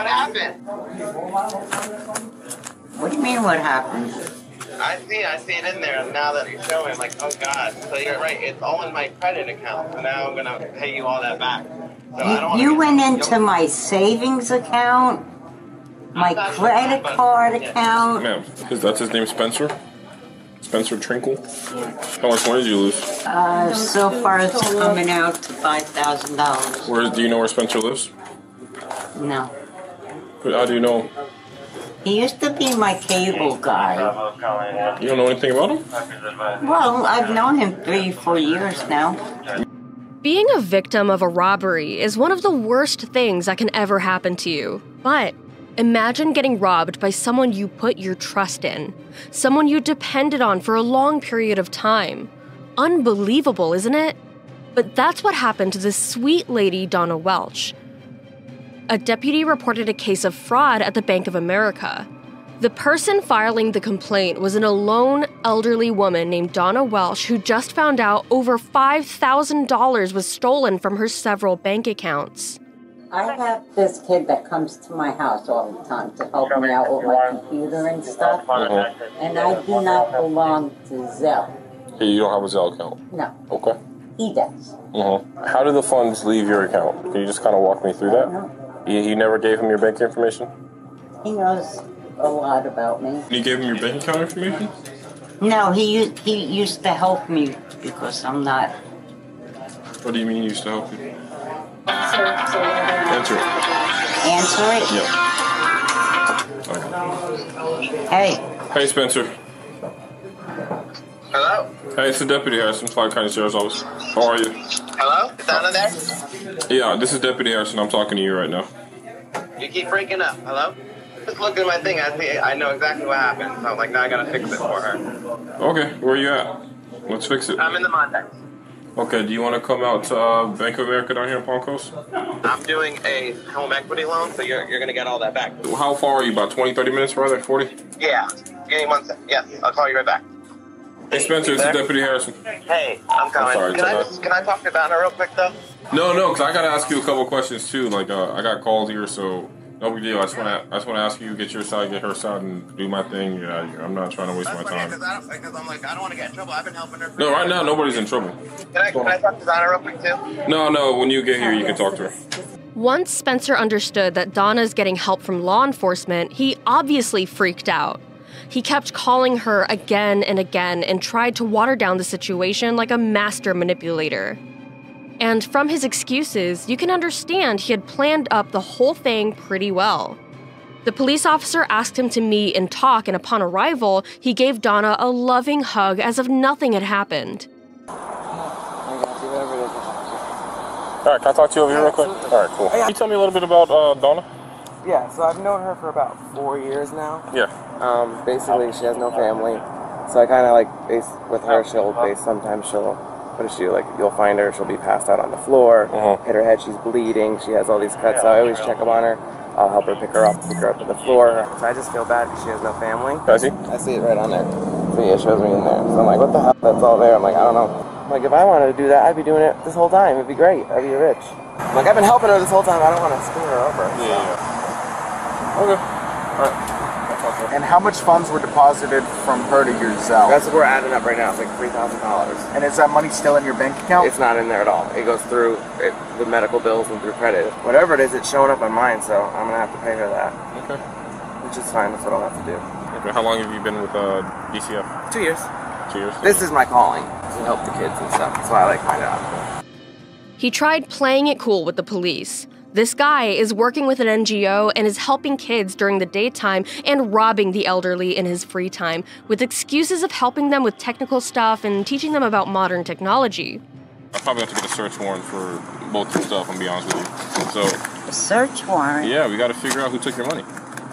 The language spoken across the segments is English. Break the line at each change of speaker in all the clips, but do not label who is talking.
What happened?
What do you mean, what happened?
I see, I see it in there now that you're showing. Like, oh God. So you're right. It's all in my credit account. So now I'm gonna pay you all that back. So I don't
You, you went into my savings account, my
not sure,
credit card
yeah.
account.
Ma'am, is that's his name, Spencer? Spencer Trinkle? How much money did you lose?
Uh, so far it's coming out to five thousand dollars.
Where do you know where Spencer lives?
No.
But How do you know?
He used to be my cable guy.
You don't know anything about him?
Well, I've known him three, four years now.
Being a victim of a robbery is one of the worst things that can ever happen to you. But imagine getting robbed by someone you put your trust in, someone you depended on for a long period of time. Unbelievable, isn't it? But that's what happened to this sweet lady, Donna Welch. A deputy reported a case of fraud at the Bank of America. The person filing the complaint was an alone elderly woman named Donna Welch who just found out over $5,000 was stolen from her several bank accounts.
I have this kid that comes to my house all the time to help me out with my computer and stuff.
Uh-huh.
And I do not belong to Zelle.
Hey, you don't have a Zelle account.
No,
Okay.
he does.
Uh-huh. How do the funds leave your account? Can you just kind of walk me through that?
No.
You, you never gave him your bank information?
He knows a lot about me.
You gave him your bank account information?
No, he u- he used to help me because I'm not.
What do you mean he used to help you? Answer it.
Answer it.
Yeah. Okay.
Hey,
Hey, Spencer.
Hello?
Hey, it's the deputy Harrison, Clark County Sheriff's Office. How are you?
Hello? Is that Donna there?
Yeah, this is Deputy Harrison. I'm talking to you right now.
You keep breaking up. Hello? Just look at my thing. I see. I know exactly what happened. So I'm like, now I gotta fix it for her.
Okay, where are you at? Let's fix it.
I'm in the Montex.
Okay, do you want to come out to uh, Bank of America down here in Palm Coast?
I'm doing a home equity loan, so you're, you're gonna get all that back.
How far are you? About 20, 30 minutes, rather? 40?
Yeah. Give me one sec. Yes, I'll call you right back.
Hey, Spencer, it's is Deputy Harrison.
Hey, I'm coming.
sorry,
can I
Todd.
just can I talk to Donna real quick though?
No, no, because I got to ask you a couple questions, too. Like, uh, I got called here, so no big deal. I just want to I just want to ask you, get your side, get her side, and do my thing. Yeah, I'm not trying to waste my
That's okay, because
time.
I don't because I'm like I don't want to get in trouble. I've been helping her. For
No, right now, nobody's in trouble.
Can I can I talk to Donna real quick too?
No, no, when you get here, you can talk to her.
Once Spencer understood that Donna's getting help from law enforcement, he obviously freaked out. He kept calling her again and again and tried to water down the situation like a master manipulator. And from his excuses, you can understand he had planned up the whole thing pretty well. The police officer asked him to meet and talk, and upon arrival, he gave Donna a loving hug as if nothing had happened.
All right, can I talk to you over here real quick? All right, cool. Can you tell me a little bit about uh, Donna?
Yeah, so I've known her for about four years now.
Yeah.
Um, basically, she has no family, so I kind of like base with her. She'll base sometimes she'll what does she do? Like you'll find her, she'll be passed out on the floor,
Uh-huh.
hit her head, she's bleeding, she has all these cuts. So I always check up on her. I'll help her pick her up, pick her up to the floor. So I just feel bad because she has no family.
I see?
I see it right on there. So yeah, it shows me in there. So I'm like, what the hell? That's all there. I'm like, I don't know. I'm like, if I wanted to do that, I'd be doing it this whole time. It'd be great. I'd be rich. I'm like, I've been helping her this whole time. I don't want to screw her over.
Yeah, yeah. Okay. All right. I'll talk to her.
And how much funds were deposited from her to yourself?
That's what we're adding up right now. It's like three thousand dollars.
and is that money still in your bank account?
It's not in there at all. It goes through it, the medical bills and through credit. Whatever it is, it's showing up on mine, so I'm gonna have to pay her that,
Okay.
which is fine. That's what I'll have to do.
Okay. How long have you been with uh, DCF?
Two years.
Two years.
This is my calling to help the kids and stuff. That's why I like my job.
He tried playing it cool with the police. This guy is working with an NGO and is helping kids during the daytime and robbing the elderly in his free time with excuses of helping them with technical stuff and teaching them about modern technology.
I probably have to get a search warrant for both your stuff. I'm gonna be honest with you. So
a search warrant.
yeah, we got to figure out who took your money.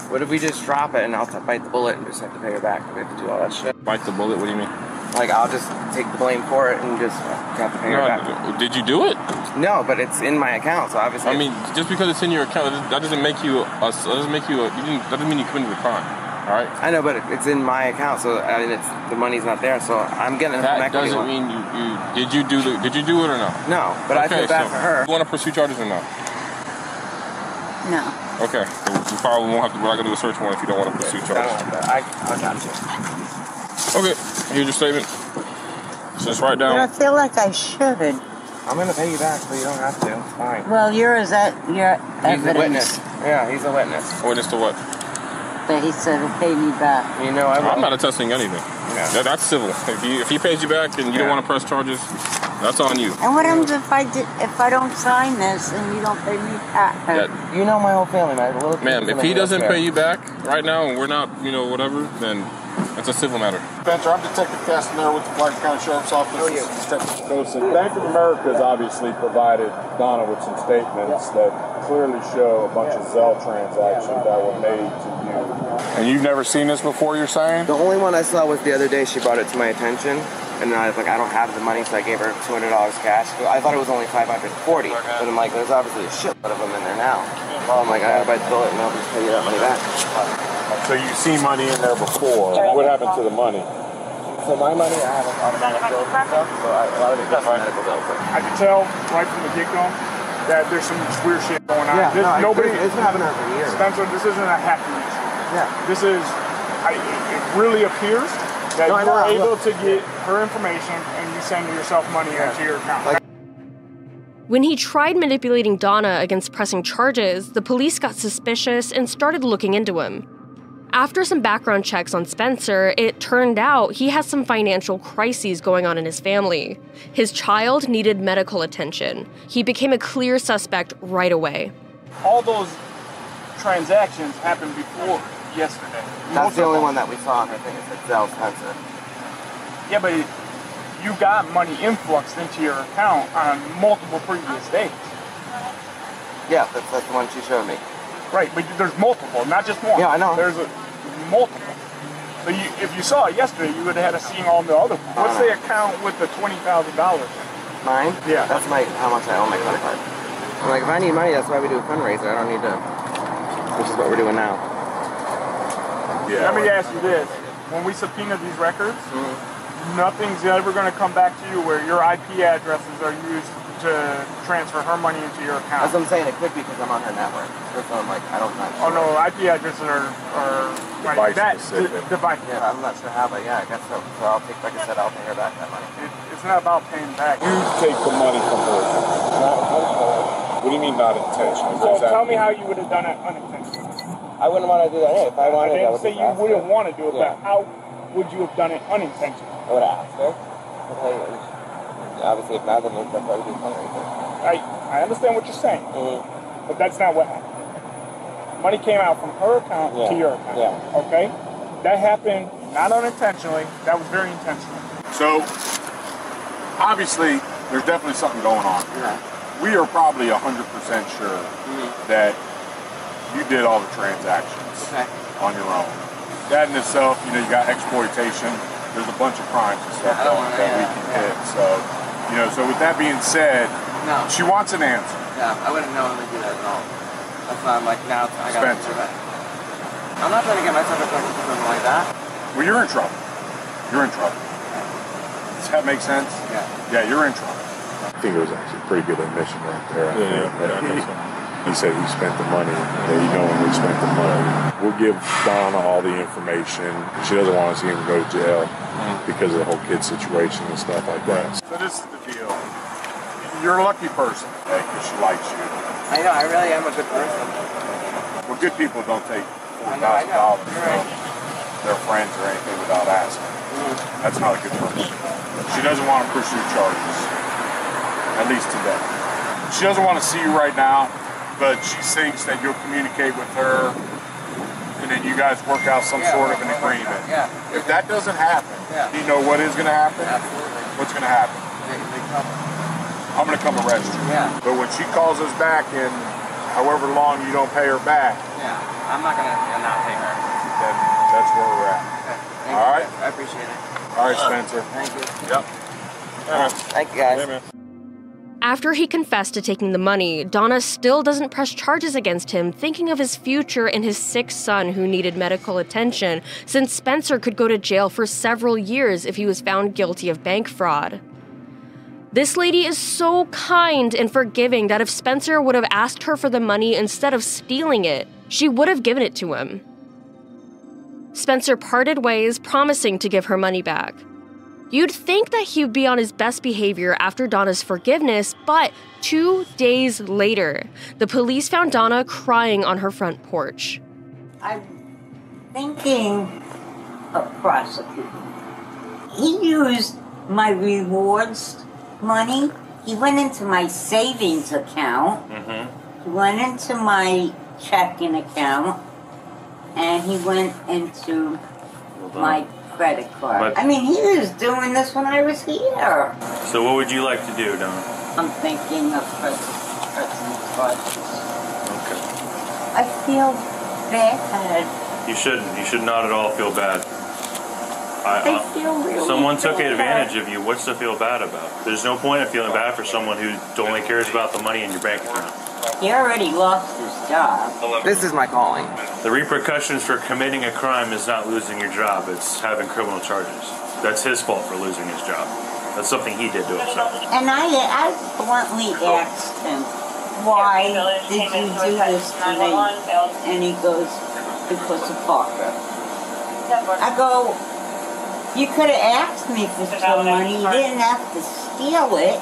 What if we just drop it and I'll t- bite the bullet and just have to pay her back? We have to do all that shit.
Bite the bullet. What do you mean?
Like I'll just take the blame for it and just have to pay her back.
No, did you do it?
No, but it's in my account, so obviously.
I mean, just because it's in your account, that doesn't- make you a. That doesn't make you a. You didn't, that doesn't mean you committed a crime. All right.
I know, but it's in my account, so I mean, it's the money's not there, so I'm getting
That doesn't
loan.
mean you, you. Did you do the? Did you do it or not?
No, but I feel bad
so
for her.
You want to pursue charges or not?
No.
Okay, so we probably won't have to. We're not gonna do a search warrant if you don't want to pursue charges.
I, I got you.
Okay, here's your statement. Just write
But I feel like I should.
I'm gonna pay you back, but you don't have to. It's fine.
Well, you're is that your
He's a witness. Yeah, he's a witness.
Witness to what?
that he said he'll pay me back.
You know, I
I'm not attesting anything.
Yeah.
That, that's civil. If he if he pays you back and you don't
Yeah.
want to press charges, that's on you.
And what happens if I did, if I don't sign this and you don't pay me back?
That,
You know my whole family, man. The little
ma'am,
kid's
if
gonna
he
be
doesn't
okay.
pay you back right now and we're not, you know, whatever, then that's a civil matter.
Spencer, I'm Detective Castanero with the Clark County Sheriff's Office.
Who are you?
Detective Joseph. Bank of America has obviously provided Donna with some statements that clearly show a bunch of Zelle transactions that were made to you. And you've never seen this before, you're saying?
The only one I saw was the other day. She brought it to my attention, and I was like, I don't have the money, so I gave her two hundred dollars cash. I thought it was only five hundred forty, but I'm like, there's obviously a shitload of them in there now. Well, I'm like, I gotta bite the bullet, and I'll just pay you that money back.
So you've seen money in there before. What happened to the money?
So my money, I have automatic bills and stuff, so I, a lot of it goes for medical bills.
I can tell right from the get-go that there's some weird shit going on.
Yeah,
This-
no,
nobody,
it's, it's been happening for years.
Spencer, this isn't a happy issue.
Yeah.
This is, I, it really appears that
No,
you're
know,
able to get her information and you send yourself money into your account.
Like-
When he tried manipulating Donna against pressing charges, the police got suspicious and started looking into him. After some background checks on Spencer, it turned out he has some financial crises going on in his family. His child needed medical attention. He became a clear suspect right away.
All those transactions happened before yesterday.
That's
Most
the
of
only one that we saw on her thing. It said Zelle Spencer.
Yeah, but you got money influxed into your account on multiple previous days.
Yeah, that's, that's the one she showed me.
Right, but there's multiple, not just one.
Yeah, I know.
There's a, multiple. So you, if you saw it yesterday, you would have had to seen all the other ones. What's the account with the twenty thousand dollars?
Mine?
Yeah.
That's my how much I owe my credit card. I'm like, if I need money, that's why we do a fundraiser. I don't need to. Which is what we're doing now. Yeah.
Let me ask you this: When we subpoena these records,
Mm-hmm.
nothing's ever going to come back to you where your IP addresses are used to transfer her money into your
That's
account.
what I'm saying. It could be because I'm on her network. So I'm like, I don't know.
Oh no, IP addresses are are like
Device
that
specific.
de- device.
Yeah, I'm not sure how, but yeah, I guess so. So I'll take, like I said, I'll pay her back that money.
It, it's not about paying back.
You take the money from her. Not, what do you mean not intentionally?
So
What's that
tell me how you would have done it unintentionally.
I wouldn't want to do that. Hey, if I
I
wanted, I,
didn't
would
say you wouldn't
her.
want to do it,
Yeah.
but how would you have done it unintentionally?
I would have asked her. Okay, obviously, if not, then that's why we do a.
I, I understand what you're saying,
Mhm.
but that's not what happened. Money came out from her account to your account.
yeah.
Okay? That happened not unintentionally, that was very intentional.
So, obviously, there's definitely something going on. here. We are probably 100% sure that you did all the transactions
Okay.
on your own. That in itself, you know, you got exploitation. There's a bunch of crimes and stuff
I don't
that,
wanna-
that we can
yeah.
hit. So, you know, so with that being said,
No.
she wants an answer.
Yeah, I wouldn't knowingly do that at all. That's why I'm like, now I got
Spencer.
to do that. I'm not trying to get myself in trouble for something like that.
Well, you're in trouble. You're in trouble. Does that make sense?
Yeah.
Yeah, you're in trouble.
I think it was actually a pretty good admission right there. I
Yeah,
think
yeah,
that
I think so.
he, he said he spent the money, that he knowingly spent the money. We'll give Donna all the information. She doesn't want to see him go to jail because of the whole kid situation and stuff like that.
So this is the deal. You're a lucky person, because she likes you.
I know, I really am a good person.
Well, good people don't take
I know, I
$4,000 from
right.
their friends or anything without asking. Mm-hmm. That's not a good person. She doesn't want to pursue charges, at least today. She doesn't want to see you right now, but she thinks that you'll communicate with her and then you guys work out some
Yeah,
sort of an
we'll work it
agreement.
Yeah.
If that doesn't happen,
Yeah.
do you know what is going to happen?
Absolutely.
What's going to happen?
Big trouble.
I'm going to come arrest you.
Yeah.
But when she calls us back in however long you don't pay her back,
Yeah. I'm not gonna uh, not pay her.
then that's where we're at.
Okay. Thank
All right.
I appreciate it.
All right, Spencer.
Thank you.
Yep. All right.
Thank you guys.
Hey, man.
After he confessed to taking the money, Donna still doesn't press charges against him, thinking of his future and his sick son who needed medical attention, since Spencer could go to jail for several years if he was found guilty of bank fraud. This lady is so kind and forgiving that if Spencer would have asked her for the money instead of stealing it, she would have given it to him. Spencer parted ways, promising to give her money back. You'd think that he'd be on his best behavior after Donna's forgiveness, but two days later, the police found Donna crying on her front porch.
I'm thinking of prosecuting. He used my rewards money. He went into my savings account.
Mm-hmm.
He went into my checking account. And he went into my credit card.
But-
I mean, he was doing this when I was here.
So what would you like to do, Donna?
I'm thinking of pressing, pressing charges.
Okay.
I feel bad.
You shouldn't. You should not at all feel bad. I,
I
uh,
feel really
someone took
bad.
advantage of you. What's to feel bad about? There's no point in feeling bad for someone who only cares about the money in your bank account.
He already lost his job.
This is my calling.
The repercussions for committing a crime is not losing your job, it's having criminal charges. That's his fault for losing his job. That's something he did to himself.
And I, I bluntly asked him, why did you do this to me? And he goes, because of Parker. I go, you could have asked me for some money. You didn't have to steal it.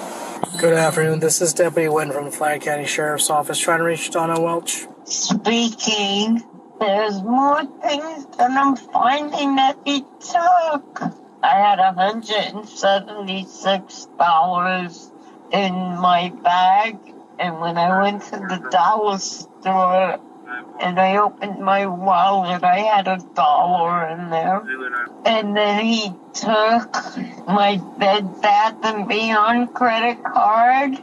Good afternoon. This is Deputy Wynn from the Flagler County Sheriff's Office trying to reach Donna Welch.
Speaking, there's more things than I'm finding that he took. I had a hundred and seventy-six dollars in my bag, and when I went to the dollar store and I opened my wallet, I had a dollar in there. And then he took my Bed Bath and Beyond credit card,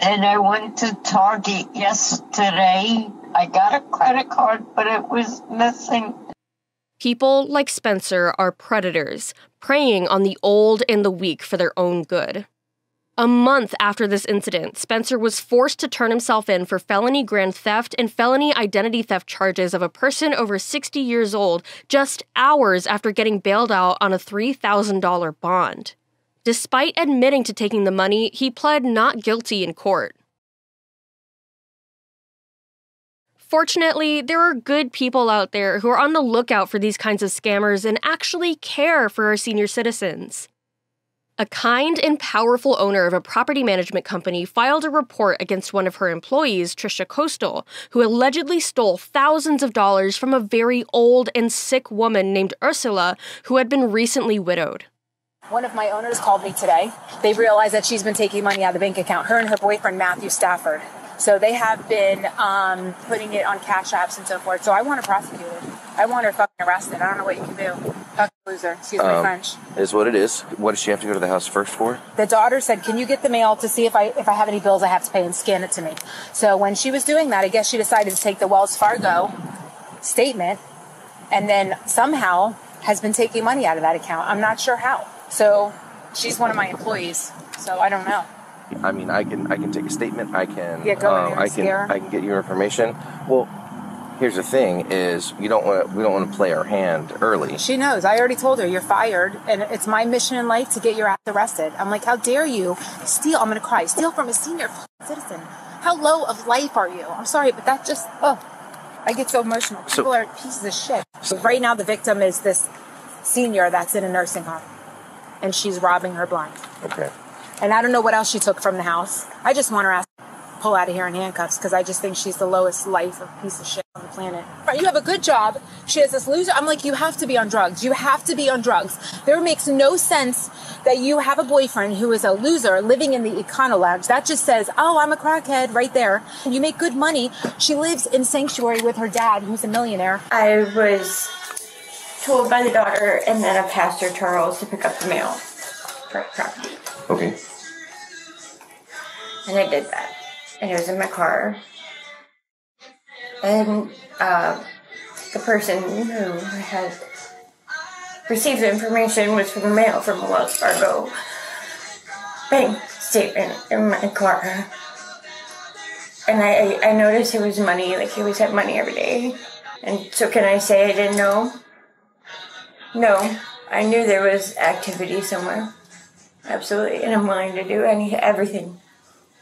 and I went to Target yesterday. I got a credit card, but it was missing.
People like Spencer are predators, preying on the old and the weak for their own good. A month after this incident, Spencer was forced to turn himself in for felony grand theft and felony identity theft charges of a person over 60 years old just hours after getting bailed out on a $3,000 bond. Despite admitting to taking the money, he pled not guilty in court. Fortunately, there are good people out there who are on the lookout for these kinds of scammers and actually care for our senior citizens. A kind and powerful owner of a property management company filed a report against one of her employees, Trisha Coastal, who allegedly stole thousands of dollars from a very old and sick woman named Ursula who had been recently widowed.
One of my owners called me today. They realized that she's been taking money out of the bank account, her and her boyfriend, Matthew Stafford. So they have been um, putting it on cash apps and so forth. So I want to prosecute her. I want her fucking arrested. I don't know what you can do. Fucking loser. Excuse my
Um,
French.
Is what it is. What does she have to go to the house first for?
The daughter said, "Can you get the mail to see if I if I have any bills I have to pay and scan it to me?" So when she was doing that, I guess she decided to take the Wells Fargo statement, and then somehow has been taking money out of that account. I'm not sure how. So she's one of my employees. So I don't know.
I mean, I can I can take a statement. I can.
Yeah, go
um, I can
scare.
I can get your information. Well, here's the thing: is you don't want we don't want to play our hand early.
She knows. I already told her you're fired, and it's my mission in life to get your ass arrested. I'm like, how dare you steal? I'm gonna cry. Steal from a senior citizen. How low of life are you? I'm sorry, but that just oh, I get so emotional.
So-
People are pieces of shit. So right now, the victim is this senior that's in a nursing home, and she's robbing her blind.
Okay.
And I don't know what else she took from the house. I just want her ass pull out of here in handcuffs because I just think she's the lowest life of piece of shit on the planet. You have a good job. She has this loser. I'm like, you have to be on drugs. You have to be on drugs. There makes no sense that you have a boyfriend who is a loser living in the Econo Lodge. That just says, oh, I'm a crackhead right there. You make good money. She lives in sanctuary with her dad, who's a millionaire.
I was told by the daughter and then a Pastor Charles to pick up the mail for property.
Okay.
And I did that. And it was in my car. And uh, the person who had received the information was from the mail from Wells Fargo bank statement in my car. And I, I noticed it was money, like he always had money every day. And so can I say I didn't know? No, I knew there was activity somewhere. Absolutely, and I'm willing to do any everything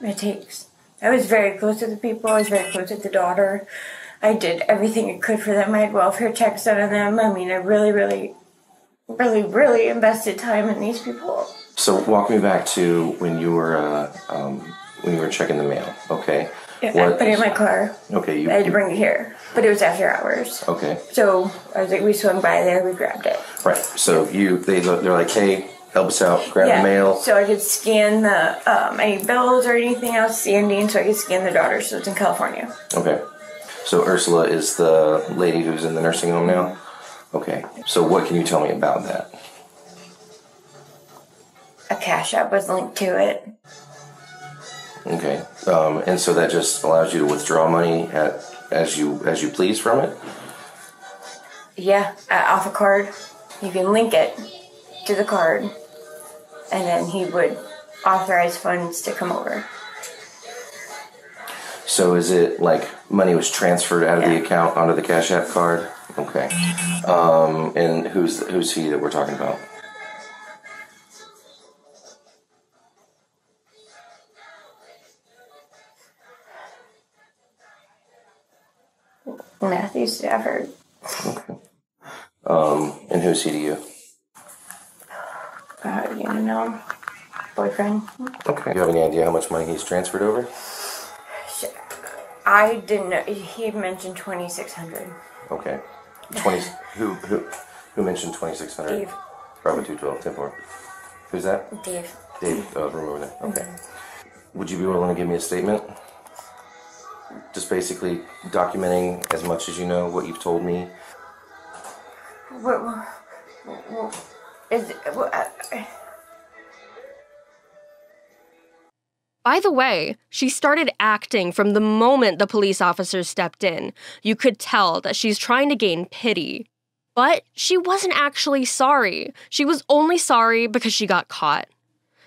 it takes. I was very close to the people. I was very close to the daughter. I did everything I could for them. I had welfare checks done on them. I mean, I really, really, really, really invested time in these people.
So walk me back to when you were uh, um, when you were checking the mail. Okay.
Yeah, I put it in my car.
Okay. You.
I had to bring it here, but it was after hours.
okay.
So I was like, we swung by there, we grabbed it.
Right. So you they they're like, hey, help us out, grab
yeah.
the mail.
So I could scan the um, any bills or anything outstanding, so I could scan the daughter. So it's in California.
Okay. So Ursula is the lady who's in the nursing home now. Okay. So what can you tell me about that?
A cash app was linked to it.
Okay. Um, and so that just allows you to withdraw money at as you as you please from it.
Yeah, uh, off a card. You can link it to the card, and then he would authorize funds to come over.
So is it like money was transferred out of the account onto the Cash App card? Okay. Um, and who's who's he that we're talking about?
Matthew Stafford. Okay.
Um, and who's he to you?
Uh, you know, boyfriend.
Okay. You have any idea how much money he's transferred over?
I didn't know. He mentioned twenty six hundred.
Okay. Twenty. who who who mentioned twenty six hundred?
Dave.
Bravo two twelve ten four. Who's that?
Dave.
Dave. Oh, room over there. Okay. Would you be willing to give me a statement? Just basically documenting as much as you know what you've told me.
What? what, what is I- uh,
By the way, she started acting from the moment the police officers stepped in. You could tell that she's trying to gain pity. But she wasn't actually sorry. She was only sorry because she got caught.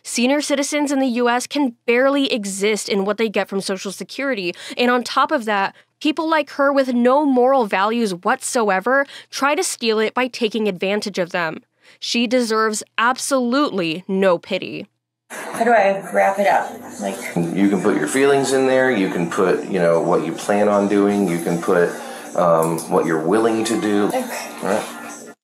Senior citizens in the US can barely exist in what they get from Social Security. And on top of that, people like her with no moral values whatsoever try to steal it by taking advantage of them. She deserves absolutely no pity.
How do I wrap it up? Like,
You can put your feelings in there. You can put, you know, what you plan on doing. You can put um, what you're willing to do. All right.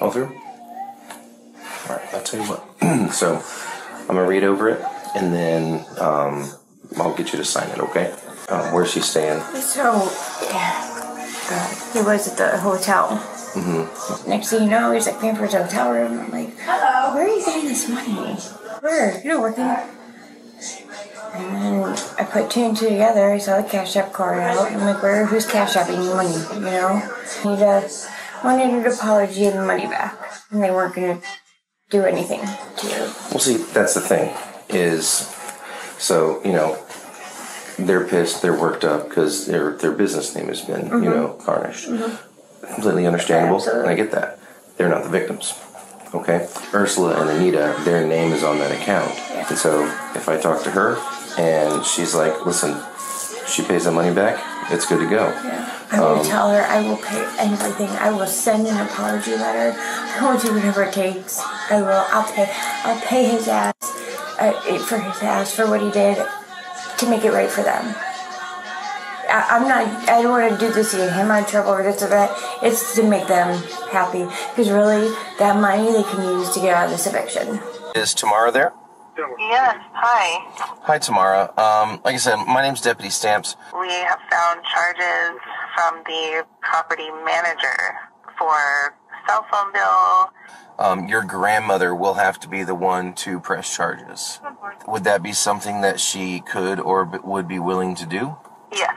All through. All right. I'll tell you what. so I'm gonna read over it, and then um, I'll get you to sign it. Okay? Um, where's she staying?
so, yeah. God, he was at the hotel.
Mm-hmm.
Next thing you know, he's like paying for his hotel room. I'm like, hello, where are you getting this money? Where? You're not working. And then I put two and two together. I saw the Cash App card out. I'm like, where? Who's Cash Apping you money? You know? He just wanted an apology and money back. And they weren't going to do anything to you.
Well, see, that's the thing is, so you know, they're pissed, they're worked up because their their business name has been, you
Mhm.
know, tarnished.
Mm-hmm.
Completely understandable, and I get that. They're not the victims. Okay, Ursula and Anita, their name is on that account, and so if I talk to her and she's like, "Listen, she pays the money back, it's good to go." Yeah.
I will
Um,
tell her I will pay everything. I will send an apology letter. I will do whatever it takes. I will. I'll pay. I'll pay his ass uh, for his ass for what he did to make it right for them. I, I'm not. I don't want to do this to get him out of trouble or this or that. It's to make them happy because really, that money they can use to get out of this eviction.
Is Tamara there?
Yes, hi.
Hi, Tamara. Um, like I said, my name's Deputy Stamps.
We have found charges from the property manager for cell phone bill.
um, your grandmother will have to be the one to press charges. Would that be something that she could or would be willing to do?
Yes.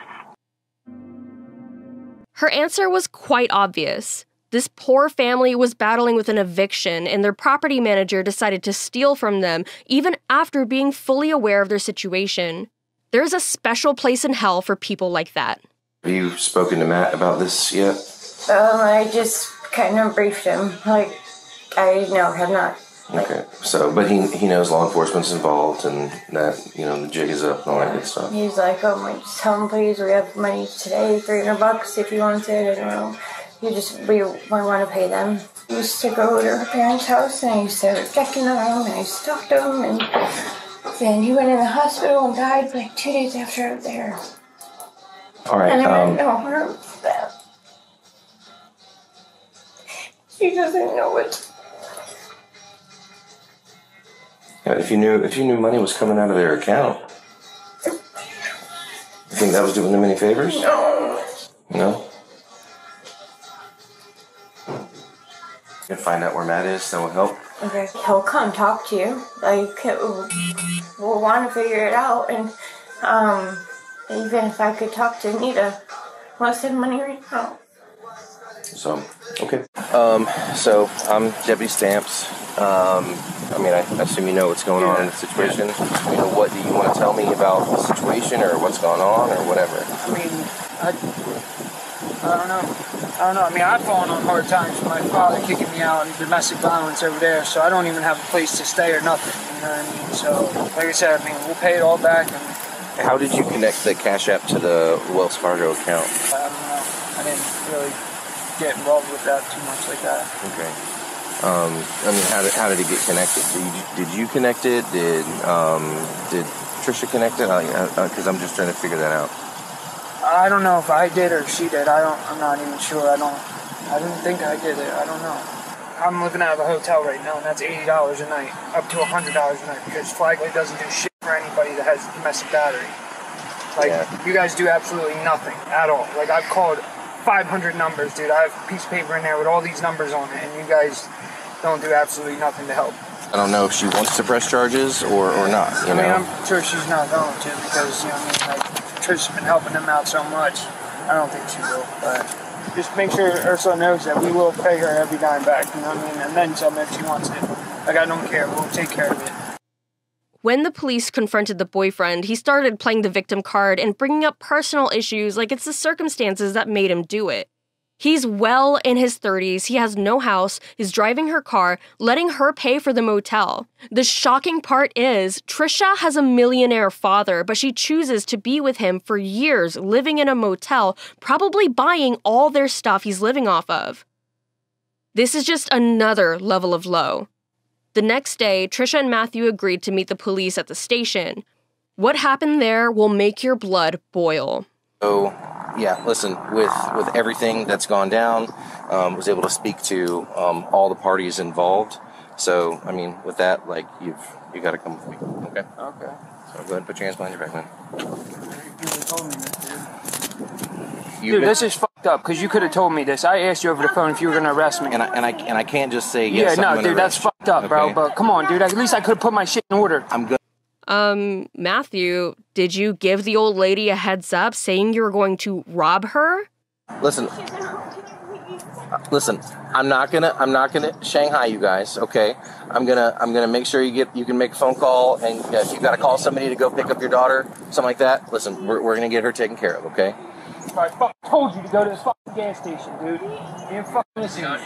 Her answer was quite obvious. This poor family was battling with an eviction, and their property manager decided to steal from them even after being fully aware of their situation. There's a special place in hell for people like that.
Have you spoken to Matt about this yet?
Um, I just kind of briefed him. Like, I no, have not.
Okay, so but he he knows law enforcement's involved and that you know the jig is up and all that good stuff.
He's like, oh my, just tell him please, we have money today, 300 bucks if you want it, I don't know. you just we, we want to pay them. I used to go to her parents' house and I used to check in on them and I used to talk to them and then he went in the hospital and died like two days after I was there.
All right.
and I
Um,
went, no She doesn't know what
yeah, if you knew if you knew money was coming out of their account, you think that was doing them any favors?
No.
No. You can find out where Matt is. That will help.
Okay. He'll come talk to you. Like, we'll, we'll want to figure it out. And um, even if I could talk to Anita, want to send money right now.
So, okay. Um, so I'm Deputy Stamps. Um, I mean, I assume you know what's going on in the situation. You know, what do you want to tell me about the situation or what's going on or whatever?
I mean, I, I don't know. I don't know. I mean, I've fallen on hard times with my father kicking me out and domestic violence over there, so I don't even have a place to stay or nothing. You know what I mean? So, like I said, I mean, we'll pay it all back. And
How did you connect the Cash App to the Wells Fargo account?
I don't know. I didn't really get involved with that too much like that.
Okay. Um, I mean, how did, how did it get connected? Did you, did you connect it? Did um, did Trisha connect it? Because I'm just trying to figure that out.
I don't know if I did or if she did. I don't. I'm not even sure. I don't. I didn't think I did it. I don't know. I'm living out of a hotel right now, and that's eighty dollars a night, up to hundred dollars a night, because Flagler doesn't do shit for anybody that has domestic battery. Like you guys do absolutely nothing at all. Like I've called 500 numbers, dude. I have a piece of paper in there with all these numbers on it, and you guys don't do absolutely nothing to help.
I don't know if she wants to press charges or, or not. You
I mean,
know.
I'm sure she's not going to because you know, I mean, like Trish's been helping them out so much. I don't think she will, but just make sure Ursula knows that we will pay her every dime back. You know what I mean? And then some if she wants it. Like I don't care. We'll take care of it.
When the police confronted the boyfriend, he started playing the victim card and bringing up personal issues like it's the circumstances that made him do it. He's well in his 30s, he has no house, is driving her car, letting her pay for the motel. The shocking part is, Trisha has a millionaire father, but she chooses to be with him for years, living in a motel, probably buying all their stuff he's living off of. This is just another level of low. The next day, Trisha and Matthew agreed to meet the police at the station. What happened there will make your blood boil.
So, yeah, listen, with with everything that's gone down, um, was able to speak to um, all the parties involved. So, I mean, with that, like you've you got to come with me, okay?
Okay.
So go ahead and put your hands behind your back, man.
Dude, this is fucked up because you could have told me this. I asked you over the phone if you were going to arrest me.
And I and I and I can't just say
yeah,
yes. I'm
no, dude, that's
you.
fucked up, bro. But come on, dude. At least I could have put my shit in order.
I'm good.
Um, Matthew, did you give the old lady a heads up saying you were going to rob her?
Listen, listen. I'm not gonna. I'm not gonna Shanghai you guys. Okay. I'm gonna. I'm gonna make sure you get. You can make a phone call, and uh, if you got to call somebody to go pick up your daughter, something like that. Listen, we're, we're gonna get her taken care of. Okay.
I fucking told you to go to this fucking gas station, dude. You didn't fucking listen.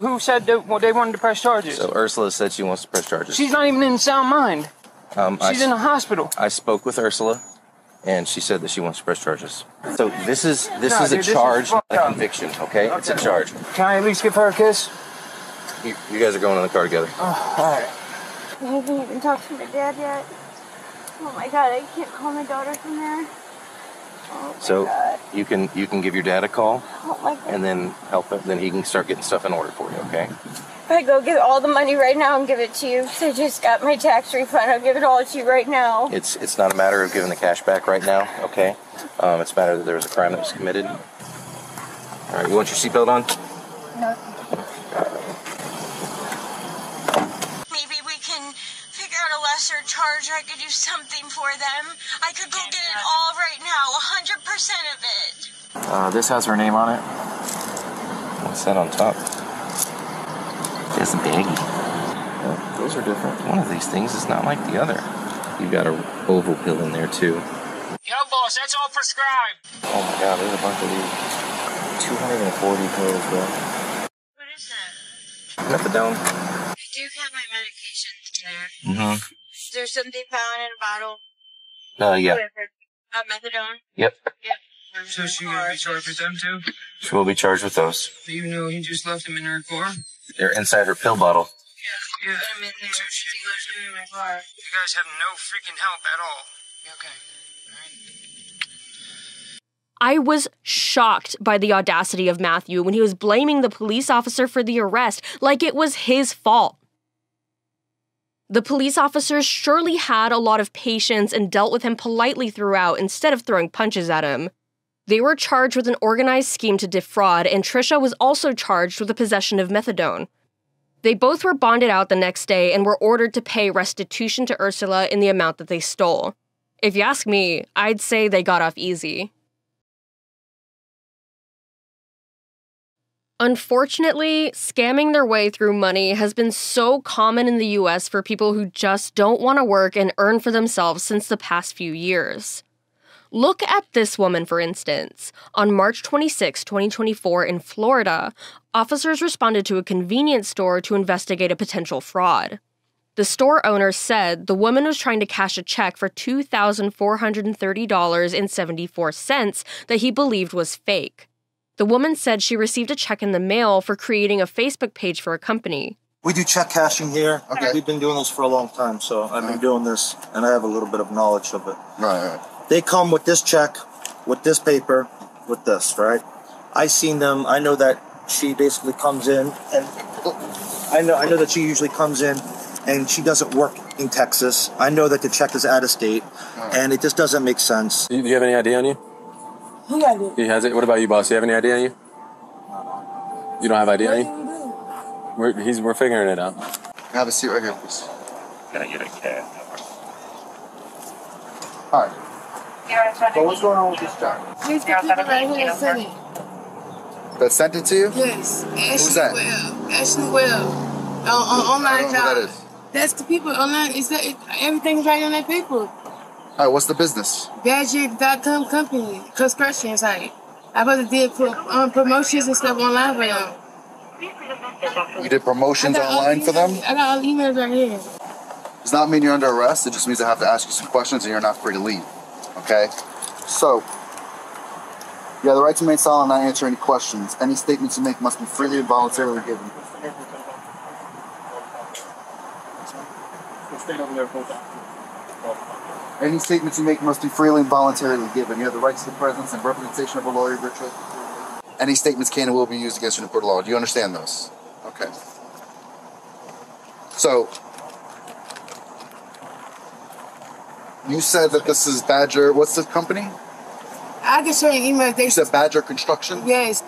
Who said that well, they wanted to press charges?
So Ursula said she wants to press charges.
She's not even in sound mind.
Um,
She's
I,
in a hospital.
I spoke with Ursula, and she said that she wants to press charges. So this is this
No,
is a
dude, this is
charge,
fucked
not a conviction. Okay? it's a charge.
Can I at least give her a kiss?
You, you guys are going in the car together.
Oh, all right.
I haven't even talked to my dad yet. Oh my god, I can't call my daughter from there. Oh
So
god.
you can you can give your dad a call,
Oh
and then help him. Then he can start getting stuff in order for you. Okay?
If I go get all the money right now and give it to you, I just got my tax refund, I'll give it all to you right now.
It's it's not a matter of giving the cash back right now. Okay? Um, it's a matter that there was a crime that was committed. All right. You want your seatbelt on?
No.
Maybe we can figure out a lesser charge. I could do something for them. I could go get it all right now, 100% of it.
Uh, this has her name on it.
What's that on top? It's a baggie.
those are different.
One of these things is not like the other. You've got a oval pill in there too.
Yo, boss, that's all prescribed.
Oh my god, there's a bunch of these. 240 pills, bro.
What is that?
Methadone?
I do have my medications there.
Mm-hmm.
Is there something found in a bottle?
Uh, yeah.
Whatever. Uh, methadone?
Yep.
Yep.
So she gonna be charged with them too?
She will be charged with those.
Even though he just left them in her car?
They're inside her pill bottle.
Yeah. So she left them in my car. You guys have no freaking help at all. Okay.
I was shocked by the audacity of Matthew when he was blaming the police officer for the arrest like it was his fault. The police officers surely had a lot of patience and dealt with him politely throughout instead of throwing punches at him. They were charged with an organized scheme to defraud, and Trisha was also charged with the possession of methadone. They both were bonded out the next day and were ordered to pay restitution to Ursula in the amount that they stole. If you ask me, I'd say they got off easy. Unfortunately, scamming their way through money has been so common in the US for people who just don't want to work and earn for themselves since the past few years. Look at this woman, for instance. On March 26, 2024, in Florida, officers responded to a convenience store to investigate a potential fraud. The store owner said the woman was trying to cash a check for $2,430.74 that he believed was fake. The woman said she received a check in the mail for creating a Facebook page for a company.
We do check cashing here. Okay. We've been doing this for a long time, so I've been doing this and I have a little bit of knowledge of it.
Right, right.
They come with this check, with this paper, with this, right? I seen them. I know that she basically comes in and I know I know that she usually comes in and she doesn't work in Texas. I know that the check is out of state and it just doesn't make sense.
Do you have any idea on you?
Who got it?
He has it. What about you, boss? Do you have any idea on you? You don't have idea on you? We're, he's, we're figuring it out.
Have a seat right here, please.
Gonna get a cab.
All right. So what's going on with this check?
These the people right here that sent it.
That sent it to you?
Yes. Ashley
Who's that?
Webb. Ashley Webb. On, on online
don't know who that
job.
is.
That's the people online. Is that it, everything's right on that paper?
All right, what's the business?
Badger.com company, construction site. I about to did pro, um, promotions and stuff online for them.
You did promotions
I got
online for them?
I got all the emails right here.
Does not mean you're under arrest. It just means I have to ask you some questions and you're not free to leave. Okay? So, you have the right to remain silent and not answer any questions. Any statements you make must be freely and voluntarily given. Any statements you make must be freely and voluntarily given. You have the rights to the presence and representation of a lawyer, Richard. Any statements can and will be used against you in a court of law. Do you understand those? Okay. So, you said that this is Badger. What's the company?
I can show you emails. They
You said Badger Construction.
yes.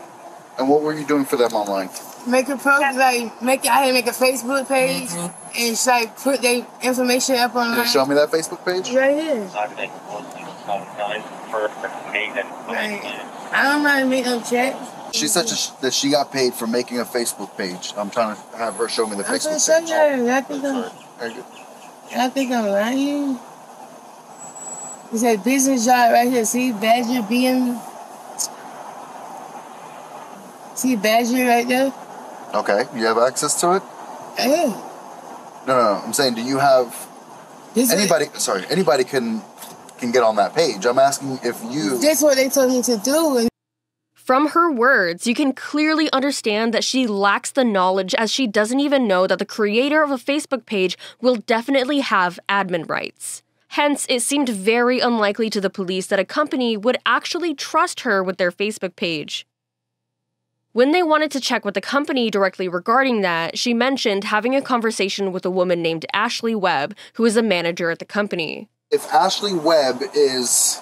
And what were you doing for them online?
Make a pro like make. I had to make a Facebook page
Mm-hmm.
and just, like put their information up
Can
online.
you show me that Facebook page?
Right here. Right. I don't mind make no check.
She said that that she got paid for making a Facebook page. I'm trying to have her show me the
I'm gonna
Facebook
show
page.
you. I think I'm. I think I'm lying. It says business job right here. See Badger being. See Badger right there.
Okay, you have access to it?
Hey,
No, no, no. I'm saying, do you have
This is-
anybody? Sorry, anybody can can get on that page. I'm asking if you.
that's what they told me to do. And
From her words, you can clearly understand that she lacks the knowledge as she doesn't even know that the creator of a Facebook page will definitely have admin rights. Hence, it seemed very unlikely to the police that a company would actually trust her with their Facebook page. When they wanted to check with the company directly regarding that, she mentioned having a conversation with a woman named Ashley Webb, who is a manager at the company.
If Ashley Webb is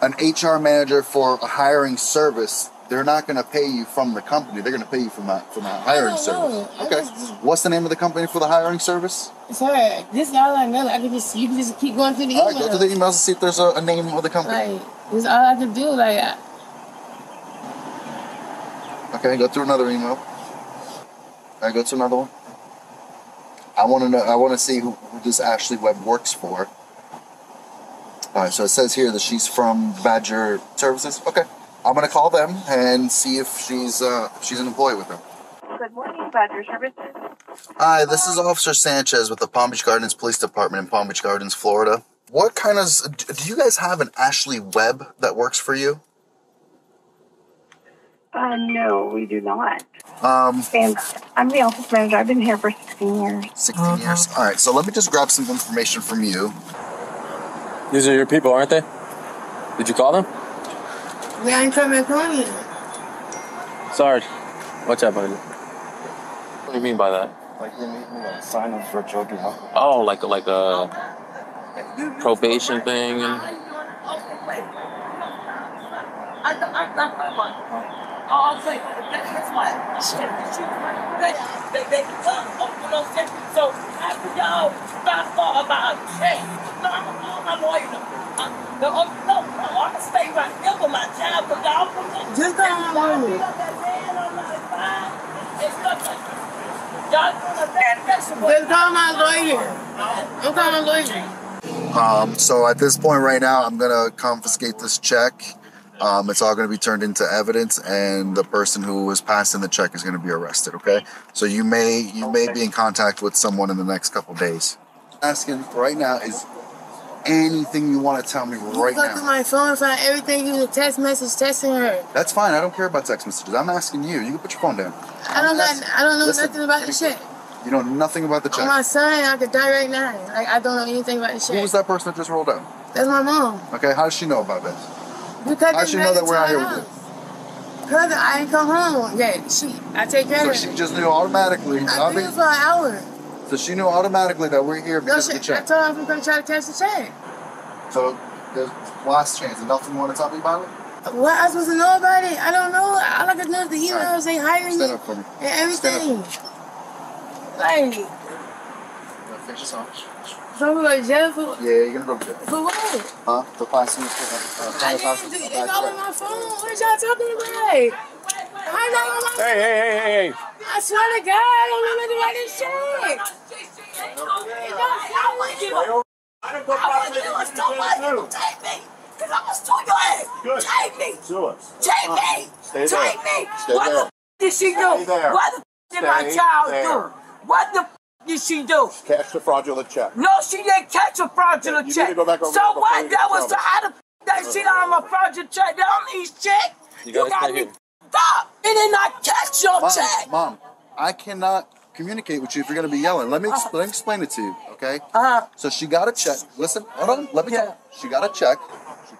an HR manager for a hiring service, they're not going to pay you from the company. They're going to pay you from a from a hiring
don't
service.
know. I
Okay. What's the name of the company for the hiring service?
Sorry, her. This is all I know. I can just you can just keep going through the
All right,
email.
go to the emails and see if there's a, a name of the company.
Like this is all I can do. Like I,
Okay, go through another email. Right, go to another one. I want to know. I want to see who, who this Ashley Webb works for. All right, so it says here that she's from Badger Services. Okay, I'm gonna call them and see if she's uh, if she's an employee with them.
Good morning, Badger Services.
Hi, this is Officer Sanchez with the Palm Beach Gardens Police Department in Palm Beach Gardens, Florida. What kind of do you guys have an Ashley Webb that works for you?
Uh, no, we do not.
Um,
And I'm the office manager. I've been here for 16 years.
16 years. All right, so let me just grab some information from you.
These are your people, aren't they? Did you call them?
We ain't coming from you.
Sarge, watch out behind you. What do you mean by that?
Like you need me to sign up for children alcohol.
Oh, like like a probation thing. And...
So, after y'all stop talking about shit, no, I'm gonna call my lawyer. Uh, No, I'm- no, no, I'm gonna stay right here with my child, but y'all from Just call my lawyer. Just call my lawyer. I'm calling my lawyer.
Um, so at this point right now, I'm gonna confiscate this check. Um, it's all gonna be turned into evidence, and the person who was passing the check is gonna be arrested. Okay. So you may you may be in contact with someone in the next couple days. Asking right now is anything you want to tell me right
Go through
now.
my phone, find everything you a text message texting her.
That's fine. I don't care about text messages. I'm asking you. You can put your phone down.
I don't got, I don't know
Listen,
nothing about the shit.
You know nothing about the
On
check.
my son, I could die right now. Like I don't know anything about the shit.
Who
shit.
was that person that just rolled up?
That's my mom.
Okay. How does she know about this?
Because
does she know that we're out here with you?
Cause I ain't come home yet. She, I take care
So
of
she just knew automatically.
Been
be-
here for an hour.
So she knew automatically that we're here
No
because of the
I told her I'm gonna try to cash the check.
So there's last chance. Nothing you want to tell me about it?
What I supposed to know about it? I don't know. All I can know is the emails they hiring
Stand
me
up for me.
and everything. Like,
Finish this off.
So we go to jail for,
Yeah, you're gonna go to jail.
for what?
Huh? The passing. Uh,
I didn't do it. It's all on my phone. What y'all talking about? I'm not on my
Hey, hey, hey, hey, hey.
I swear to God, I don't know nothing about this shit. I don't want to do it so much. Take me. Because I'm going to sue your ass. Take me.
Sue us.
Take me.
Stay there.
Take me.
Stay
what the f- did she do?
Stay there.
What the f- did my child
there.
do? What the f- did she do?
Catch the fraudulent check.
No, she didn't catch a fraudulent
You need
check.
to go back over
so
there
what? That was
in
the how the f- that she on my fraudulent check. That don't need check.
You
You
gotta
got
stay
me
here.
f***ed up. It did not catch your
Mom,
check.
Mom, I cannot communicate with you if you're gonna be yelling. Let me, exp- let me explain it to you, okay?
Uh-huh.
So she got a check. Listen, hold on. Let me talk. She got a check.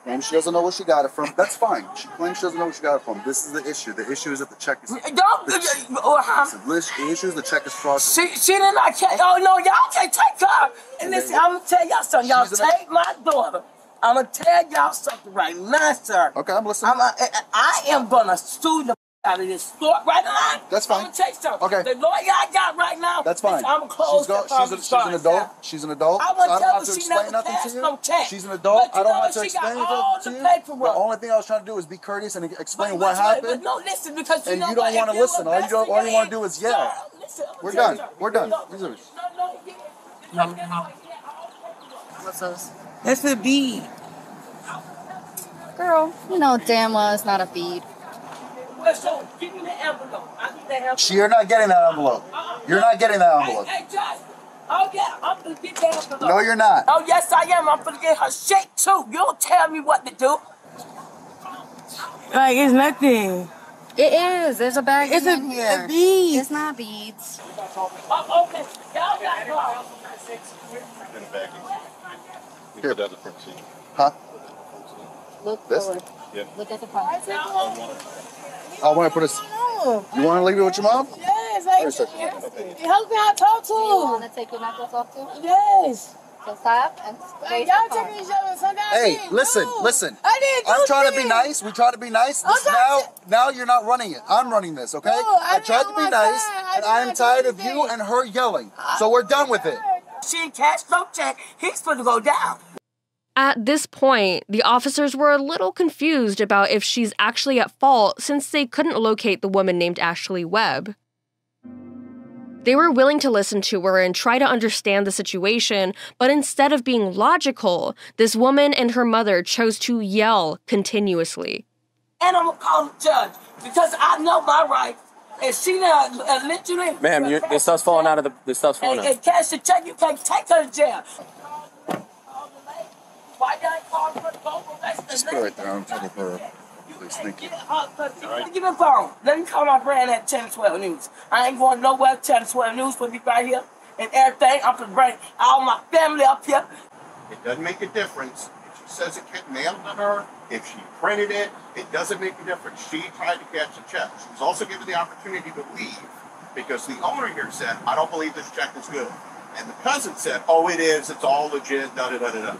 Claims she doesn't know where she got it from. That's fine. She claims she doesn't know where she got it from. This is the issue. The issue is that the check is.
Don't. uh,
Listen, the issue is the check is fraudulent.
She, she did not catch. Oh no, y'all can't take her. And listen, I'm gonna tell y'all something. Y'all
an-
take my daughter. I'm gonna tell y'all something right now, sir.
Okay, I'm listening.
I'm a, I am gonna sue the out of this store right now.
That's fine.
I'm gonna tell you something.
Okay.
The lawyer I got right now.
That's fine.
I'm gonna close
she's, go, she's, a, she's an adult. She's an adult.
I
so
want
I
to tell
have
her
to
she
explain
never
nothing to
passed
you.
no check.
She's an adult. I don't
know
have to
she got
explain
all
it to
the
you.
paperwork.
The only thing I was trying to do is be courteous and explain
But-
what
but- but
happened.
no, listen, because you
and
know
you don't want to listen. All you don't, all you want to do is yell.
Listen,
We're done. We're done.
What's those?
That's the bead.
Girl, you know damn well it's not a bead.
So, give me the envelope. I need the envelope.
She, you're not getting that envelope. You're not getting that envelope.
Hey, Josh. Oh, yeah, I'm gonna get that envelope.
No, you're not.
Oh, yes, I am. I'm gonna get her shit, too. You don't tell me what to do. Like, it's nothing.
It is. There's a bag
It's
in
a-
here.
a bead.
It's not beads.
Oh, okay. Y'all got her.
Here. Huh?
Look
This?
forward.
Yeah.
Look at the front.
I want to put a. You want to leave it with your mom?
Yes,
Wait a
like,
second.
help me out talk to
You want to take your necklace off too?
Yes.
So stop and
Like,
raise
y'all
the car.
taking each other sometimes.
Hey, listen, listen.
I didn't do
I'm trying to be nice. We try to be nice. This
I'm
now, now you're not running it. I'm running this. Okay?
No, I
I tried to be nice.
I
and I'm tired of you and her yelling. So we're done with it.
She ain't cashed no check. He's supposed to go down.
At this point, the officers were a little confused about if she's actually at fault since they couldn't locate the woman named Ashley Webb. They were willing to listen to her and try to understand the situation, but instead of being logical, this woman and her mother chose to yell continuously.
And I'm gonna call the judge because I know my rights. And she now uh, literally.
Ma'am, you this stuff's falling out of the this stuff's falling
And,
out.
and cash the check, you can't take her to jail. Why y'all call for both of us?
Just put it right there. I'm talking for her. Please, thank you.
Give me a phone. Let me call my friend at 10 12 News. I ain't going nowhere. 10 12 News will be right here and everything. I'm gonna bring all my family up here.
It doesn't make a difference if she says it get mailed to her, if she printed it, it doesn't make a difference. She tried to catch the check. She was also given the opportunity to leave because the owner here said, I don't believe this check is good. And the cousin said, Oh, it is, it's all legit, da da da da da.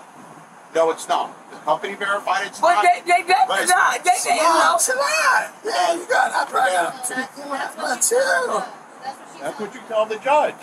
No, it's not. The company verified it's
But
not.
they, they, they,
But it's
not. They, they,
not.
know. It's a lie. Yeah, you got I probably got my too.
That's what you tell the judge.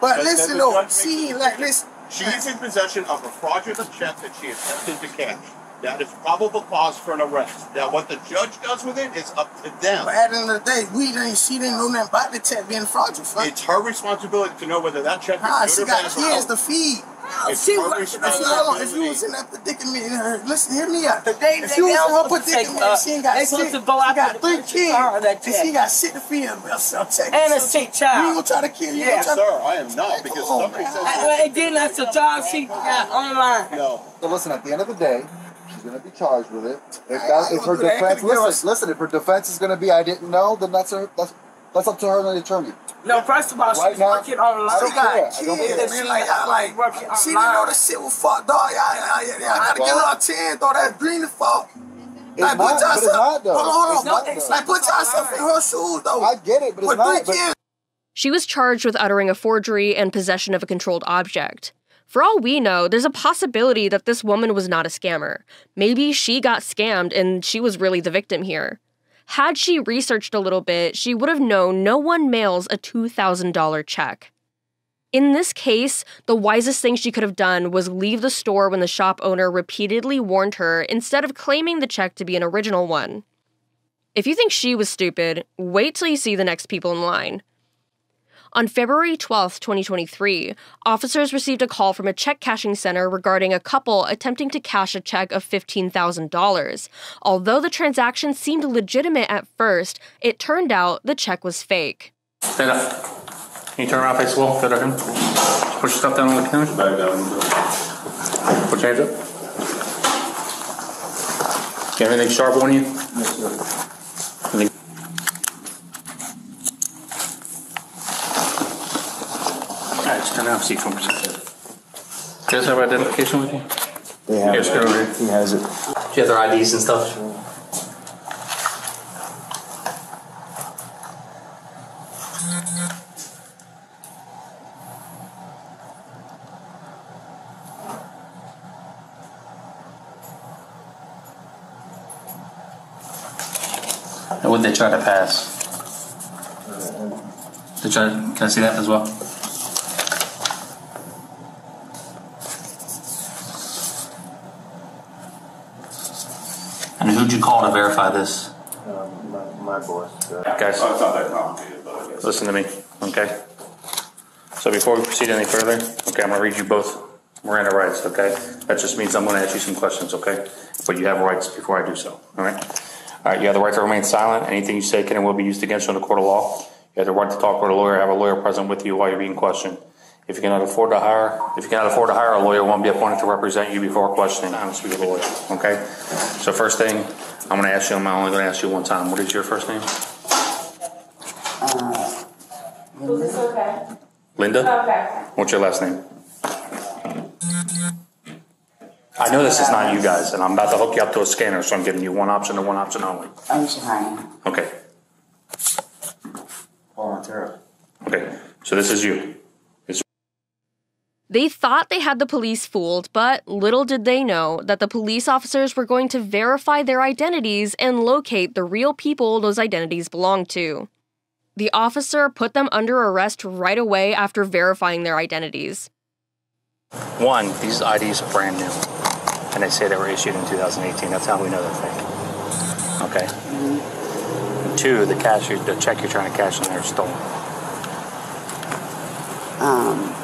But
That-
listen,
that the
though,
judge
see,
makes a
like,
decision.
listen.
She's in possession of a fraudulent check that she attempted to cash. That is probable cause for an arrest. Now, what the judge does with it is up to them.
But at the end of the day, we didn't, she didn't know nothing about the check being fraudulent.
It's her responsibility to know whether that check is
Ah,
good
she
or
got
bad.
kids to feed.
It's
she was, if, you, if you was in that predicament, uh, listen, hear me out. They- if they- you was in her don't supposed to take, predicament, uh, she ain't got they shit. supposed to go she got three kids, car that and she got shit to feed her. I'm And a sick child. You gonna try to kill you?
Yes, sir, I am not because somebody says.
I, and then that's the job she got online.
No.
So listen, at the end of the day, she's gonna be charged with it. If, that,
I
if her
will do that.
defense, listen, listen, if her defense is gonna be, I didn't know, then that's her. That's that's up to her and the attorney.
No, first of all,
Right
she's
now,
working online. She got
care. I don't
kids,
care.
man. Like, I like, working she didn't know the shit was fucked, dog. Yeah, yeah, yeah, yeah. I gotta give her a 10, though. That's Green's fault.
It's
like,
not,
put
but it's
yourself,
not, though.
hold on, hold on.
It's not, though.
like, put yourself in her shoes, though.
I get it, but it's
With
not.
three
But,
kids.
She was charged with uttering a forgery and possession of a controlled object. For all we know, there's a possibility that this woman was not a scammer. Maybe she got scammed and she was really the victim here. Had she researched a little bit, she would have known no one mails a $2,000 check. In this case, the wisest thing she could have done was leave the store when the shop owner repeatedly warned her instead of claiming the check to be an original one. If you think she was stupid, wait till you see the next people in line. On February 12, 2023, officers received a call from a check cashing center regarding a couple attempting to cash a check of $15,000. Although the transaction seemed legitimate at first, it turned out the check was fake.
Stand up. Can you turn around, face the wall? Go to him. Just put your stuff down on the counter. Back down. Put your hands up. You have anything sharp on you? Yes, sir. Anything? Alright, just turn around, see from. Do you guys have identification with you?
They have
Yes,
it.
go over here.
He has it.
Do you have their IDs and stuff? And would they try to pass? They try. Can I see that as well? And who'd you call to verify this?
Um, my, my boss. Uh,
Guys,
Oh, it's not that complicated, but I guess.
listen to me, okay? So before we proceed any further, okay, I'm gonna read you both Miranda rights, okay? That just means I'm gonna ask you some questions, okay? But you have rights before I do so, all right? All right, you have the right to remain silent. Anything you say can and will be used against you in the court of law. You have the right to talk with a lawyer, have a lawyer present with you while you're being questioned. If you cannot afford to hire, if you cannot afford to hire a lawyer, won't be appointed to represent you before questioning. I'm speaking to the lawyer, okay? So first thing, I'm gonna ask you, I'm only gonna ask you one time. What is your first name?
Was this okay?
Linda?
Okay.
What's your last name? I know this is not you guys, and I'm about to hook you up to a scanner, so I'm giving you one option and one option only.
I'm Shania.
Okay,
Paul Montero.
okay. So this is you. It's
They thought they had the police fooled, but little did they know that the police officers were going to verify their identities and locate the real people those identities belonged to. The officer put them under arrest right away after verifying their identities.
one. These IDs are brand new, and they say they were issued in 2018. That's how we know they're fake. Okay. And two, the cash, you- the check you're trying to cash in there is stolen.
Um,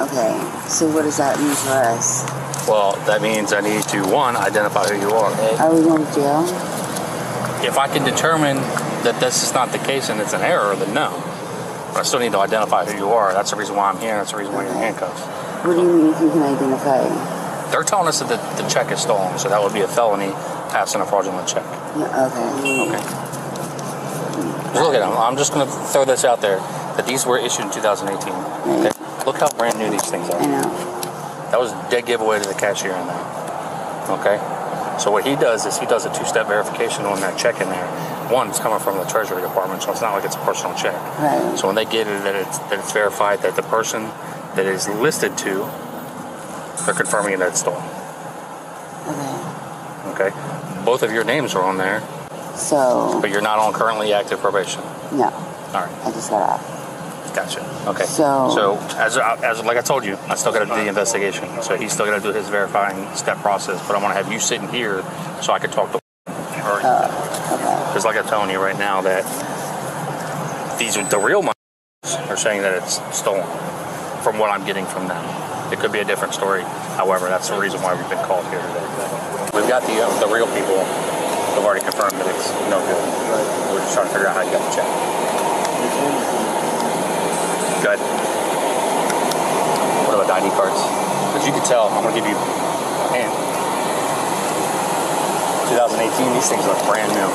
okay, so what does that mean for us?
Well, that means I need to one identify who you are.
Are we going to jail?
If I can determine that this is not the case and it's an error, then no. But I still need to identify who you are. That's the reason why I'm here. That's the reason why you're in handcuffs.
What do you mean if you can identify?
They're telling us that the, the check is stolen, so that would be a felony passing a fraudulent check.
Okay.
Okay. Look at them. I'm just going to throw this out there that these were issued in 2018. Okay. Look how brand new these things are.
I know.
That was a dead giveaway to the cashier in there. Okay. So what he does is he does a two-step verification on that check in there. One, it's coming from the Treasury Department, so it's not like it's a personal check.
Right.
So when they get it, that it's that it's verified that the person that is listed to, they're confirming that it's stolen.
Okay.
Okay. Both of your names are on there,
So
but you're not on currently active probation.
no,
All right.
I just got out.
Gotcha. Okay.
So-
so as, as like I told you, I still got to do the investigation. So he's still got to do his verifying step process. But I want to have you sitting here so I can talk to. Because like I'm telling you right now that these are the real money are saying that it's stolen. From what I'm getting from them, it could be a different story. However, that's the reason why we've been called here today. We've got the uh, the real people who've already confirmed that it's no good. We're just trying to figure out how you got the check. Good. What about the ID cards? Because you can tell, I'm gonna give you a hand. 2018, these things look brand new.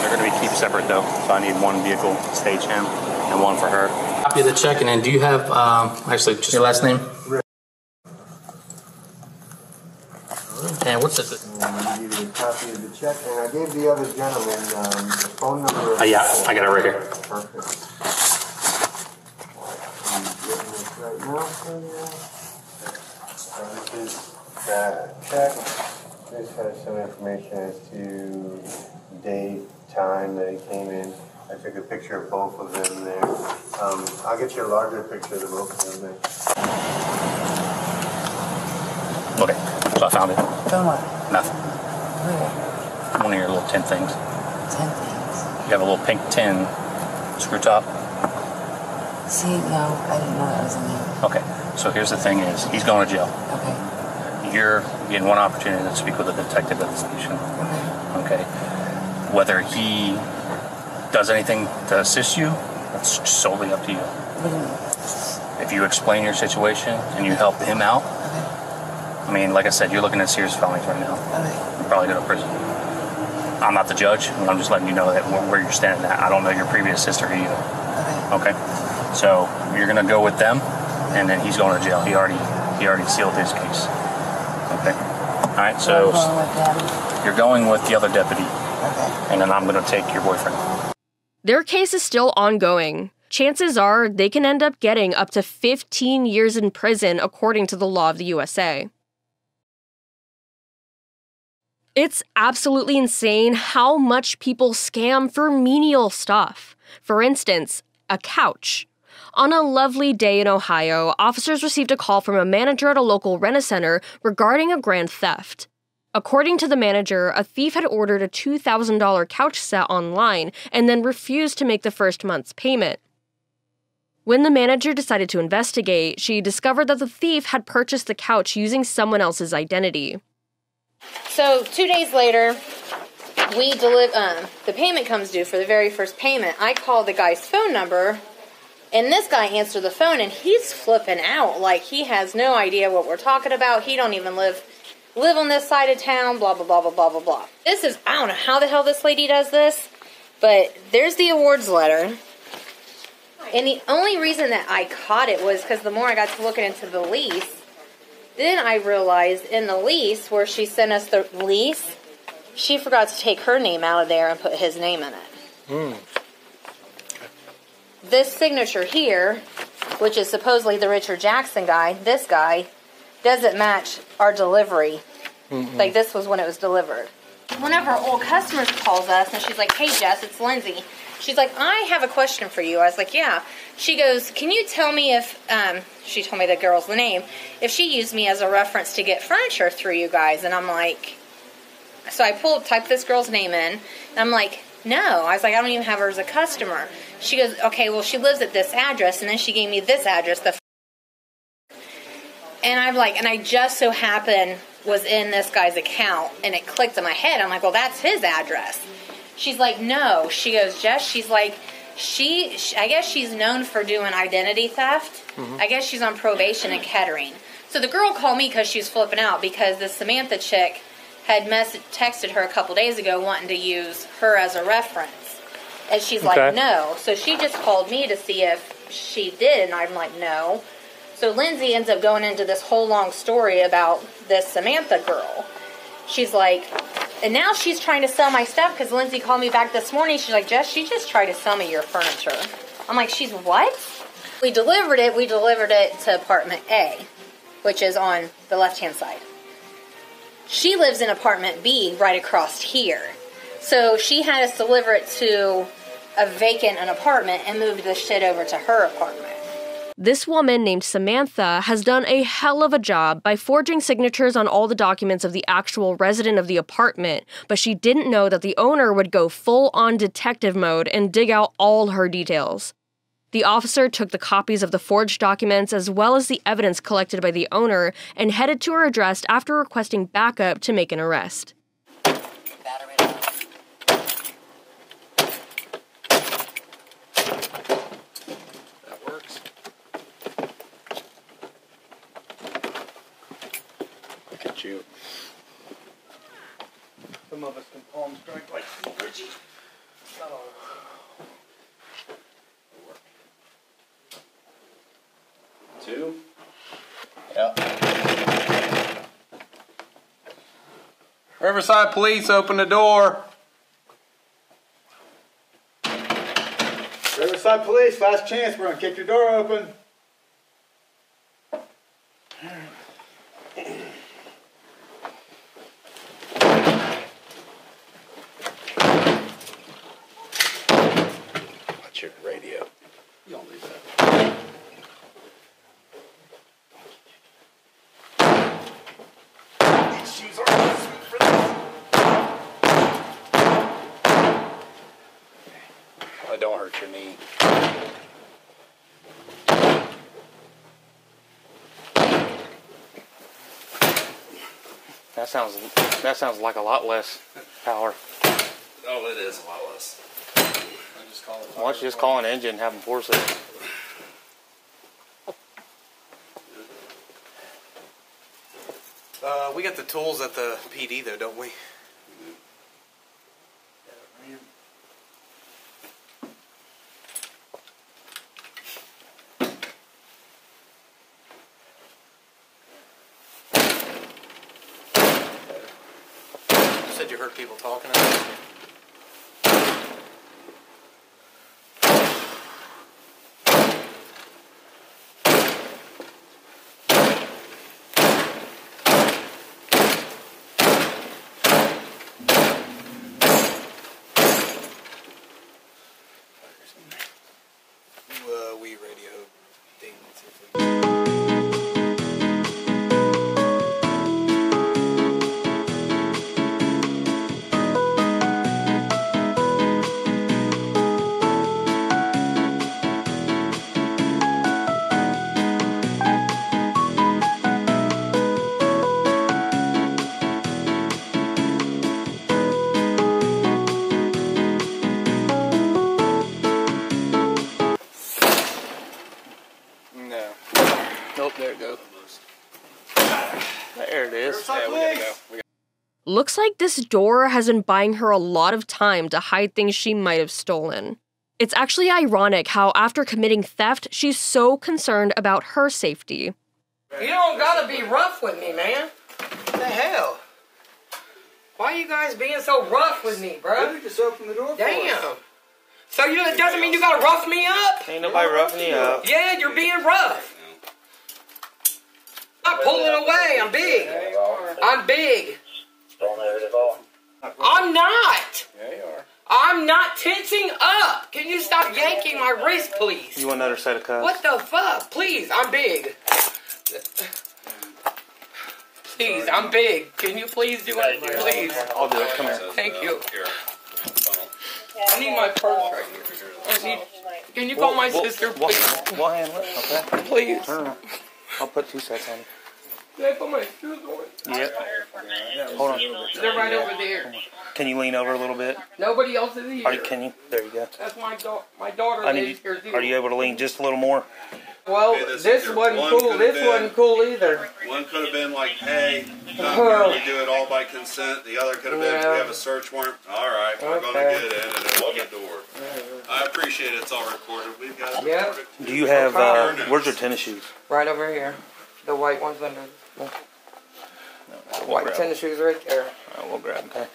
They're gonna be kept separate though, so I need one vehicle stagehand and one for her. Copy of the check, and then do you have um, actually just your last name? And what's it?
I give you a copy of the check, and I gave the other gentleman um, the phone number. of
Oh, yeah, I got it right here.
Perfect. I'm getting this right now for you. So this is the check. This has some information as to date, time that it came in. I took a picture of both of them there. Um, I'll get you a larger picture of the both of them there.
Okay, so I found it.
Found what?
Nothing. One of your little tin things.
Ten things.
You have a little pink tin screw top.
See, no, I didn't know that was in there.
Okay, so here's the thing: is he's going to jail.
Okay.
You're getting one opportunity to speak with a detective at the station. Okay. Okay. Whether he does anything to assist you, that's solely up to you.
What do you mean?
If you explain your situation and you help him out, I mean, like I said, you're looking at serious felonies right now. You're probably go to prison. I'm not the judge, and I'm just letting you know that where where you're standing at. I don't know your previous history either. Okay. So you're gonna go with them, and then he's going to jail. He already he already sealed his case. Okay. All right. So
going
you're going with the other deputy, and then I'm gonna take your boyfriend.
Their case is still ongoing. Chances are they can end up getting up to 15 years in prison according to the law of the USA. It's absolutely insane how much people scam for menial stuff. For instance, a couch. On a lovely day in Ohio, officers received a call from a manager at a local rent a center regarding a grand theft. According to the manager, a thief had ordered a $2,000 couch set online and then refused to make the first month's payment. When the manager decided to investigate, she discovered that the thief had purchased the couch using someone else's identity.
So two days later, we deliver. Um, the payment comes due for the very first payment. I call the guy's phone number, and this guy answered the phone, and he's flipping out like he has no idea what we're talking about. He don't even live live on this side of town. Blah blah blah blah blah blah blah. This is I don't know how the hell this lady does this, but there's the awards letter. And the only reason that I caught it was because the more I got to looking into the lease, then I realized in the lease where she sent us the lease, she forgot to take her name out of there and put his name in it. Hmm. This signature here, which is supposedly the Richard Jackson guy, this guy, doesn't match our delivery. Like this was when it was delivered. One of our old customers calls us and she's like, "Hey Jess, it's Lindsay." She's like, "I have a question for you." I was like, "Yeah." She goes, "Can you tell me if um, she told me the girl's the name if she used me as a reference to get furniture through you guys?" And I'm like, so I pulled typed this girl's name in, and I'm like, "No." I was like, "I don't even have her as a customer." She goes, "Okay, well she lives at this address," and then she gave me this address, the and I'm like, and I just so happened was in this guy's account, and it clicked in my head. I'm like, well, that's his address. She's like, no. She goes, Jess. She's like, she. sh I guess she's known for doing identity theft.
Mhm.
I guess she's on probation in Kettering. So the girl called me because she was flipping out because the Samantha chick had mess- texted her a couple days ago wanting to use her as a reference. And she's like, no. So she just called me to see if she did, and I'm like, no. So Lindsay ends up going into this whole long story about this Samantha girl. She's like, and now she's trying to sell my stuff because Lindsay called me back this morning. She's like, Jess, she just tried to sell me your furniture. I'm like, she's what? We delivered it. We delivered it to apartment A, which is on the left hand side. She lives in apartment B right across here. So she had us deliver it to a vacant an apartment and moved the shit over to her apartment.
This woman named Samantha has done a hell of a job by forging signatures on all the documents of the actual resident of the apartment, but she didn't know that the owner would go full on detective mode and dig out all her details. The officer took the copies of the forged documents as well as the evidence collected by the owner and headed to her address after requesting backup to make an arrest.
That works. Look at you.
Some of us can palm strike like Richie. Not all
Two. Yep. Riverside Police, open the door.
Riverside Police, last chance. We're gonna kick your door open.
Watch your radio. You don't leave that. These shoes are too sweet for this. Well, don't hurt your knee.
That sounds that sounds like a lot less power.
Oh, it is a lot less.
Why don't you just call an engine and have them force it?
Uh, we got the tools at the PD though, don't we? Said you heard people talking. Uh, we radio Dayton.
Looks like this door has been buying her a lot of time to hide things she might have stolen. It's actually ironic how, after committing theft, she's so concerned about her safety.
You don't gotta be rough with me, man. What the hell? Why are you guys being so rough with me, bro?
You just open the door for
Damn.
us.
So you it doesn't mean you gotta rough me up?
Ain't nobody roughing you up.
Yeah, you're being rough. I'm pulling away. I'm big. I'm big. I'm not.
Yeah, you are.
I'm not tensing up. Can you stop yanking my wrist, please?
You want another set of cuffs?
What the fuck? Please, I'm big. Please, I'm big. Can you please do it? Please.
I'll do it. Come here.
Thank you. I need my purse right here. I need, can you call my
We'll-
sister,
we'll-
please?
We'll handle it, okay?
Please.
I'll put two sets on.
Can I put my shoes on?
Yep. Hold on.
They're right over there.
Can you lean over a little bit?
Nobody else is
Are,
here.
can you? There you go.
That's my da- my daughter
I need.
here too.
Are you able to lean just a little more?
Well,
Okay, this
this wasn't
one
cool. This
been-
wasn't cool either.
One could have been like, hey, come we do it all by consent. The other could have been,
Yeah.
we have a search warrant. All right, we're going to get in and open the door. I appreciate it. it's all recorded. We've got it
Yep.
recorded.
Do you have, uh, where's your tennis shoes?
Right over here. The white ones under. The white
grab
tennis shoes right there.
Alright, we'll grab them. Okay.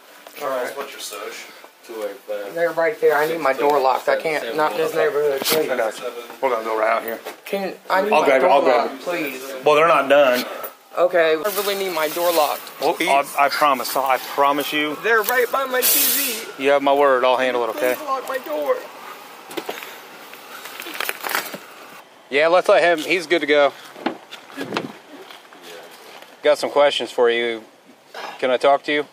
All right.
What's your social?
They're right there. I need my door locked. I can't. Not in this neighborhood, please.
I got you. We're gonna go right out here.
Can I need
I'll
my
grab it,
door
I'll grab
locked,
it.
please?
Well, they're not done.
Okay. I really need my door locked.
Well, I, I promise. I promise you.
They're right by my TV.
You have my word. I'll handle it. Okay.
Please lock my door.
Yeah, let's let him. He's good to go. Got some questions for you. Can I talk to you?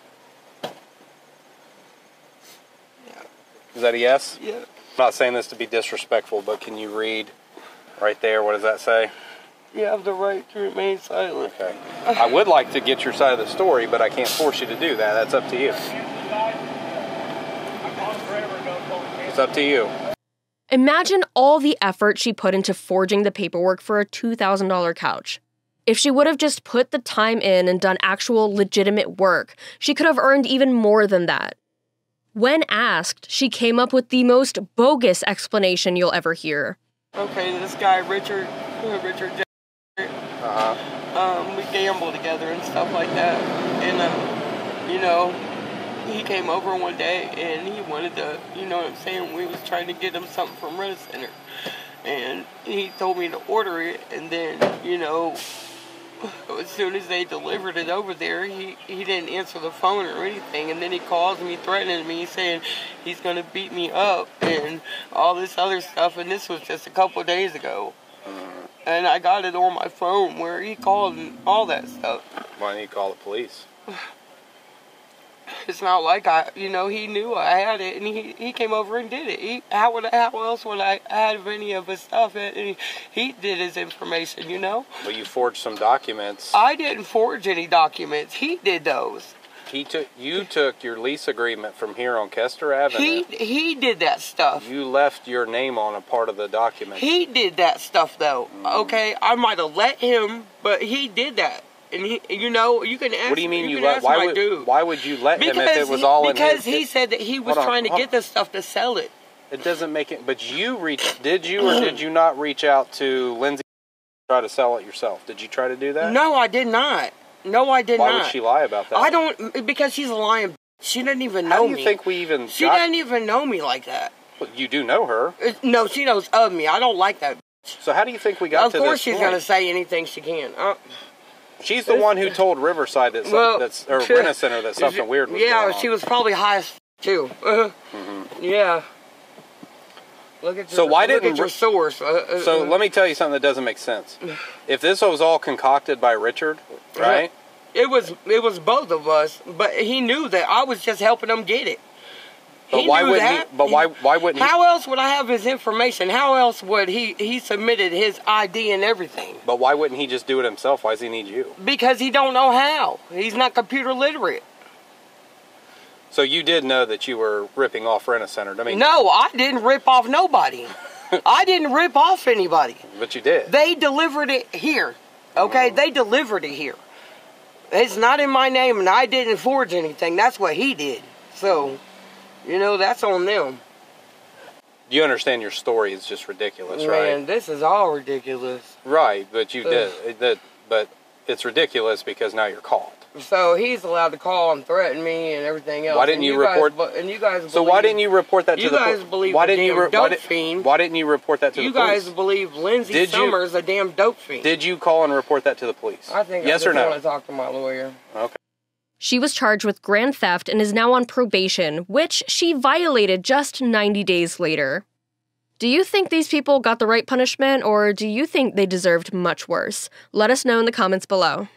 Is that a yes?
Yeah.
I'm not saying this to be disrespectful, but can you read right there? What does that say?
You have the right to remain silent.
Okay. I would like to get your side of the story, but I can't force you to do that. That's up to you. It's up to you.
Imagine all the effort she put into forging the paperwork for a $2,000 couch. If she would have just put the time in and done actual legitimate work, she could have earned even more than that. When asked, she came up with the most bogus explanation you'll ever hear.
Okay, this guy Richard, Richard, J-
Uh
um, we gamble together and stuff like that. And um, you know, he came over one day and he wanted to, you know what I'm saying? We was trying to get him something from Rent Center, and he told me to order it, and then you know. As soon as they delivered it over there, he, he didn't answer the phone or anything. And then he calls me, threatening me, saying he's going to beat me up and all this other stuff. And this was just a couple of days ago. Uh-huh. And I got it on my phone where he called and all that stuff.
Why don't you call the police?
It's not like I, you know, he knew I had it and he, he came over and did it. He, how would how else would I have any of his stuff? And he, he did his information, you know.
Well, you forged some documents.
I didn't forge any documents. He did those.
He took you took your lease agreement from here on Kester Avenue.
He he did that stuff.
You left your name on a part of the document.
He did that stuff though. Mm. Okay, I might have let him, but he did that. And he, you know, you can ask.
What do you mean you,
can
let? Why would
dude.
why would you let him if it was
he,
all in
because he said that he was
on,
trying to get this stuff to sell it.
It doesn't make it. But you reached. Did you or did you not reach out to Lindsay? to Try to sell it yourself. Did you try to do that?
No, I did not. No, I did
Why
not.
Why would she lie about that?
I don't because she's a lying. She didn't even know
How do you
me.
think we even?
she
got,
didn't even know me like that.
Well, You do know her.
Uh, No, she knows of me. I don't like that.
So how do you think we got to this?
of course, she's
point?
gonna say anything she can. Uh,
She's the one who told Riverside that some,
well,
that's or
she-
Center that something weird was
Yeah,
going on.
she was probably high as too. Uh, Yeah. Look at your,
So why didn't
your source? Uh, uh,
So
uh,
let me tell you something that doesn't make sense. If this was all concocted by Richard, right?
It was it was both of us, but he knew that I was just helping him get it.
But
he
why wouldn't
that.
he? But why? Why wouldn't
How else would I have his information? How else would he he submitted his ID and everything?
But why wouldn't he just do it himself? Why does he need you?
Because he don't know how. He's not computer literate.
So you did know that you were ripping off Rent-A-Center. I mean,
No, I didn't rip off nobody. I didn't rip off anybody.
but you did.
They delivered it here. Okay, mm-hmm. they delivered it here. It's not in my name, and I didn't forge anything. That's what he did. So, you know, that's on them.
You understand your story is just ridiculous,
Man,
right?
Man, this is all ridiculous.
Right, but you
Ugh.
did that. But it's ridiculous because now you're called.
So he's allowed to call and threaten me and everything else.
Why didn't you
guys
report-
bu- and you guys.
So why didn't you report that to
you
the?
guys
pol-
believe
why didn't you?
damn
Re- why, did,
fiend.
why didn't you report that to
You
the police?
guys believe Lindsay
Did you-
Summers a damn dope fiend.
Did you call and report that to the police?
I think
yes
I
or
just
no.
want to talk to my lawyer.
Okay.
She was charged with grand theft and is now on probation, which she violated just 90 days later. Do you think these people got the right punishment, or do you think they deserved much worse? Let us know in the comments below.